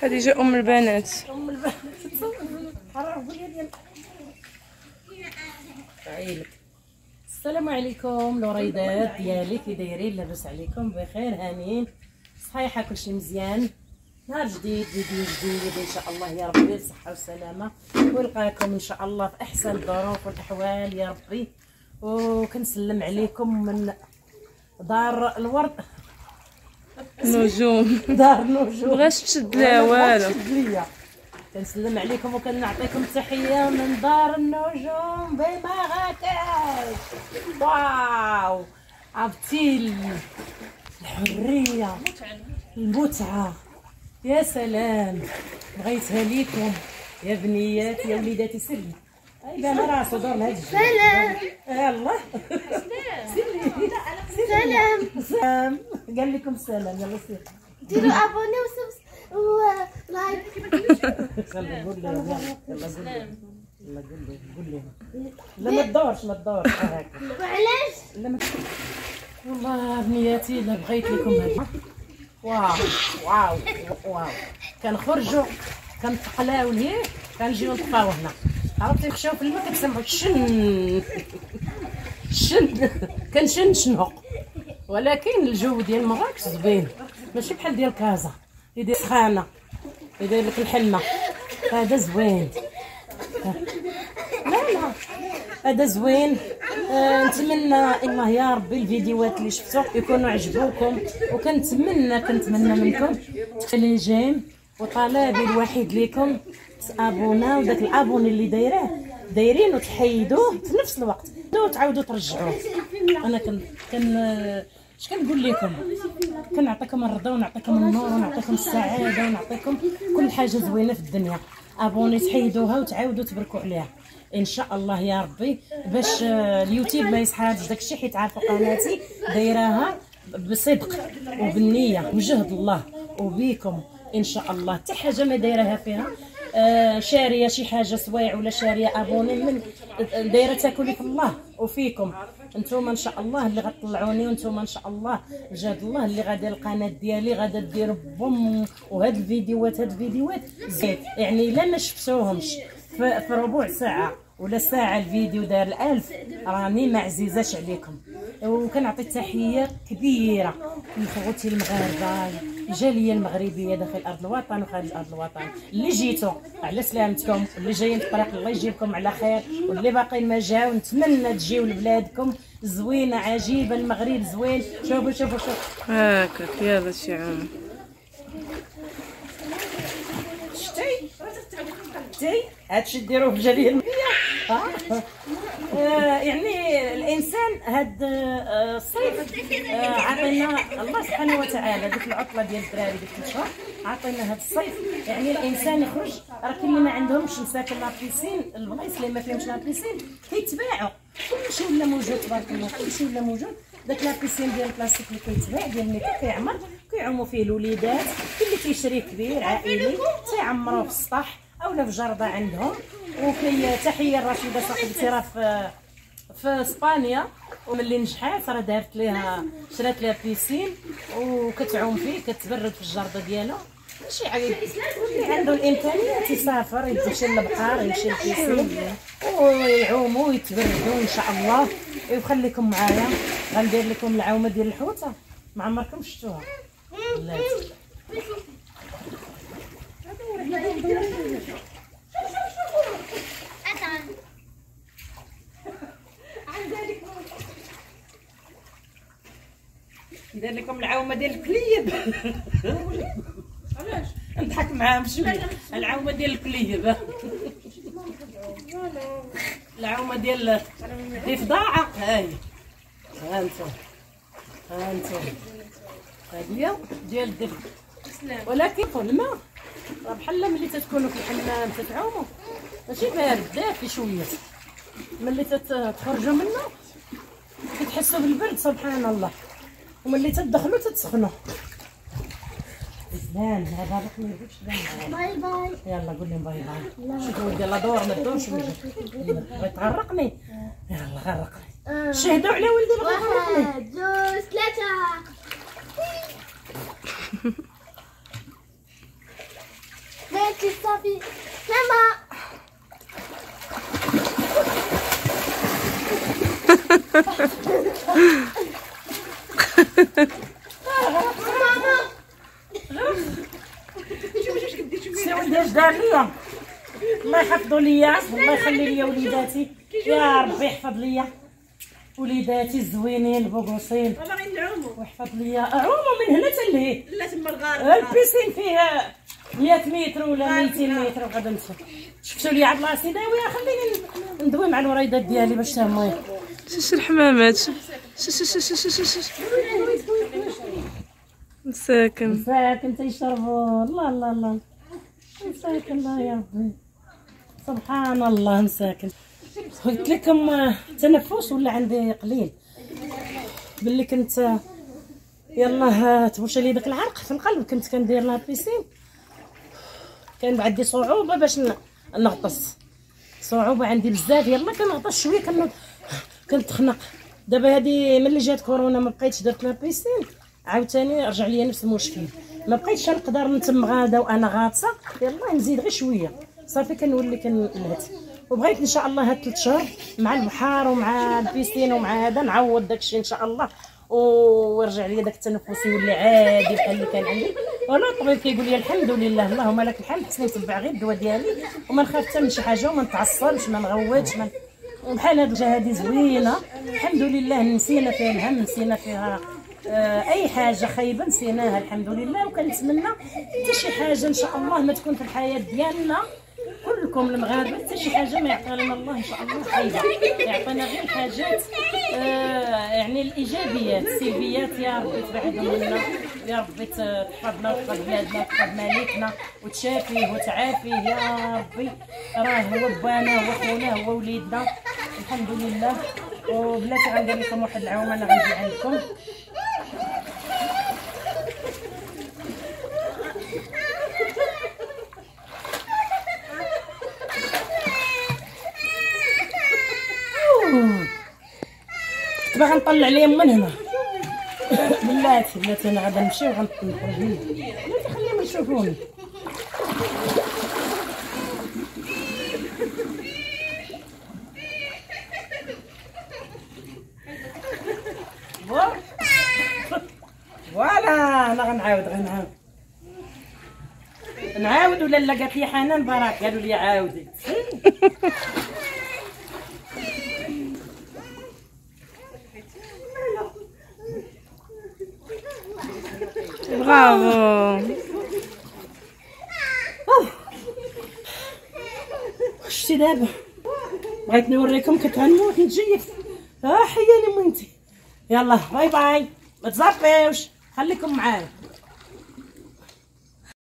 خديجة أم البنات. ام البنات السلام عليكم الوريدات ديالي كي دايرين لاباس عليكم بخير هانيين صحيحة كلشي مزيان. نهار جديد فيديو جديد إن شاء الله يا ربي بصحه وسلامة. ونلقاكم إن شاء الله في أحسن الظروف والأحوال يا ربي. وكنسلم عليكم من دار الورد. نجوم. دار نجوم. مبغاش تشد لها والو. ليا. كنسلم عليكم وكنعطيكم تحية من دار النجوم. بمراكش واو. عرفتي الحرية. المتعه يا سلام. بغيتها ليكم. يا بنيات يا وليداتي. سلي. أي أنا راسو دور لهاد سلام. يلا. سلام. سلام. قال لكم سلام. يلا سير ديروا أبوني وسبس ولايك يلا قول لهم يلا. قول لهم يلا قول لهم قول لهم. لا ما تدورش ما تدورش. هاك وعلاش لا ما. والله بنياتي الا بغيت لكم هذا. واو واو واو. كنخرجوا كنتقلاو ليه كنجيو نطفاو هنا. عرفتي نخشاو في الماء كنسمعوا الشن الشن كنشن شنق ولكن الجو ديال مراكش زوين. ماشي بحال ديال كازا. يدير سخانه يدير لك الحنه هذا زوين. لا لا. هذا زوين. آه نتمنى الله يا ربي الفيديوهات اللي شفتو يكونوا عجبوكم وكنتمنى كنتمنى منكم les j'aime وطلبي الوحيد ليكم تابونا وداك l'abonné اللي دايراه. دايرين وتحيدوه في نفس الوقت. وتعاودوا ترجعوه. أنا كن كن اش كنقول لكم كنعطيكم الرضا ونعطيكم النور ونعطيكم السعادة ونعطيكم كل حاجة زوينة في الدنيا. ابوني تحيدوها وتعاودوا تبركوا عليها. إن شاء الله يا ربي باش آه، اليوتيوب ما يسحابش داكشي حيت عارفة قناتي دايراها بصدق وبالنية وجهد الله وبيكم. إن شاء الله حتى حاجة ما دايرها فيها. آه، شارية شي حاجة سوايع ولا شارية ابوني من دايرة تاكلي في الله وفيكم. انتوما ان شاء الله اللي غتطلعوني وانتوما ان شاء الله بجهد الله اللي غادي القناه ديالي غادا دير بوم. وهاد الفيديوهات هاد الفيديوهات زيد. يعني إلا ما شفتوهمش في ربع ساعة ولا ساعة الفيديو دار الألف راني ما عزيزاش عليكم. وكنعطي تحية كبيرة لخوتي المغاربة الجالية المغربية داخل أرض الوطن وخارج أرض الوطن. اللي جيتوا على سلامتكم اللي جايين في الطريق الله يجيبكم على خير. واللي باقيين ما جاو نتمنى تجيو لبلادكم زوينة عجيبة المغرب زوين. شوفوا شوفوا شوفوا. هاكا يلا شي عام شتي؟ هادشي ديروه في الجالية المغربية. آه، يعني الإنسان هاد آه، الصيف آه، عطينا الله سبحانه وتعالى ديك العطلة ديال الدراري ديك الشهر عطينا هاد الصيف. يعني الإنسان يخرج راه كاين اللي ما عندهمش مساكن la piscine البلايص اللي ما فيهمش la piscine كيتباعوا. كلشي ولا موجود تبارك الله كلشي ولا موجود. داك la piscine ديال البلاستيك اللي كيتباع ديال الميكا كيعمر كيعوموا فيه الوليدات اللي كيشري كبير عائلي تيعمروه في السطح اولا في جرده عندهم. وكي تحية الرشيدة صاحبتي راه في في إسبانيا. وملي نجحات راه دارت ليها شرات ليها بيسين. وكتعوم فيه كتبرد في الجردة ديالها ماشي عيب. اللي عنده الامكانيه يسافر يمشي للبحر يمشي للبيسين. ويعوموا ويتبردوا إن شاء الله. وخليكم معايا. غندير لكم العومة ديال الحوتة. ما عمركم شفتوها. لا. ندير لكم العومة ديال الكليب. علاش؟ نضحك معاهم شوية. العومة ديال الكليب. العومة ديال الضفدعه هاي. ها أنتم ها أنتم هادي ديال الضفدع ولكن الماء راه بحال ملي تتكونوا في الحمام تتعوموا ماشي بارد دافي شوية. ملي تتخرجوا منه كتحسوا بالبرد سبحان الله. وملي تدخلوا تتسخنوا. زين هذا راه ما يقولش زين bye bye. يلا قول لهم bye bye. شوف ودي لا دور ما تدورش وجهك بغيت تغرقني. يلا غرقني. شهدوا على ولدي بغا يغرقني واحد جوج ثلاثة. ماشي صافي. ماما سي ولدي اش دار ليا الله يحفظوا ليا الله يخلي ليا وليداتي يا ربي يحفظ ليا وليداتي الزوينين نعومو ويحفظ ليا عوموا من هنا حتى لهي لا تما الغار البيسين فيها 100 متر ولا 200 متر وغادا نمشي شفتوا لي عبد الله سيداوي خليني ندوي مع الوريدات ديالي باش تهموا شوف الحمامات شوف شوف شوف شوف شوف مساكن ساكن تيشربوا الله الله الله. مساكن الله يا ربي. سبحان الله مساكن. قلت لكم تنفس ولا عندي قليل؟ باللي كنت يلا تبوش لي داك العرق في القلب. كنت كندير لها بيسين. كان عندي صعوبة باش نغطس. صعوبة عندي بزاف. يلا كنغطس شوية كن كنتخنق. دابا هادي ملي جات كورونا ما بقيتش درت لها بيسين. عاوتاني رجع ليا نفس المشكل ما بقيتش نقدر نتم غادا وأنا غاطسة. يلا نزيد غير شوية. صافي كنولي كنلهت وبغيت إن شاء الله هاد 3 شهور مع البحر ومع البيسين ومع هذا نعوض داكشي إن شاء الله. ويرجع لي داك التنفس يولي عادي بحال اللي كان عندي. وأنا الطبيب كيقول لي الحمد لله. اللهم لك الحمد خصني نتبع غير الدواء ديالي. وما نخاف حتى من شي حاجة وما نتعصبش ما نغوتش ما وبحال هاد الجهة هادي زوينة. الحمد لله نسينا فيها الهم نسينا فيها أي حاجة خايبة نسيناها الحمد لله وكنتمنى حتى شي حاجة إن شاء الله ما تكون في الحياة ديالنا كلكم المغاربة حتى شي حاجة ما يعطيها لنا الله إن شاء الله خايبة. يعطينا غير الحاجات آه يعني الإيجابيات السلبيات يا ربي تبعدهم منا يا ربي تحفظنا وتحفظ بلادنا وتحفظ مالكنا وتشافيه وتعافيه يا ربي. راه هو بانا هو خونا هو وليدنا. الحمد لله. وبلاتي غندير لكم واحد العومة أنا غنجي عندكم كنت باغا نطلع عليهم من هنا. بلاتي بلاتي أنا غادا نمشي وغنخرج بلاتي خليهم يشوفوني. voi- voilà أنا غنعاود غنعاود. نعاود ولا لا؟ قالت لي حنان بارك. قالوا لي عاودي. برافو شتي دابا بغيت نوريكم كتغنوا كنتجيف آه حياني موينتي يلا باي باي ما تزعفيوش خليكم معايا